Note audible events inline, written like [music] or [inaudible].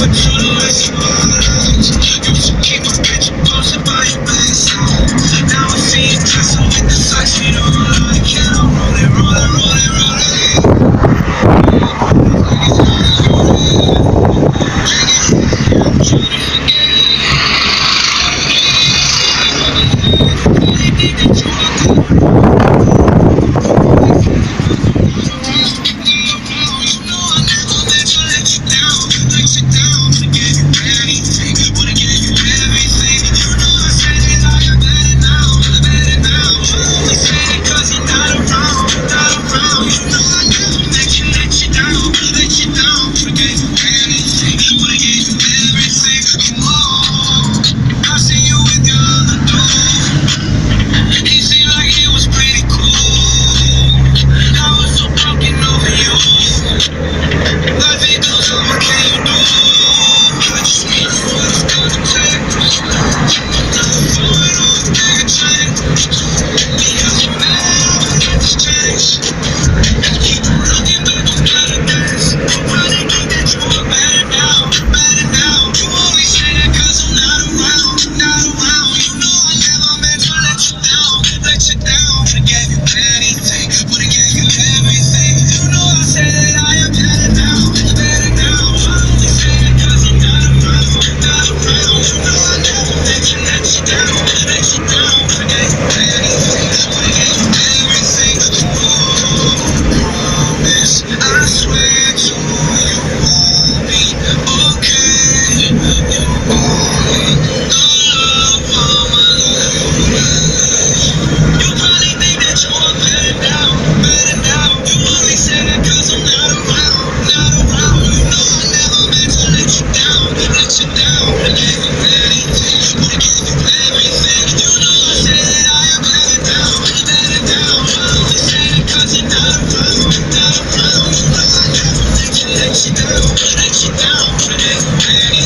You left my eyes. Yeah. [laughs]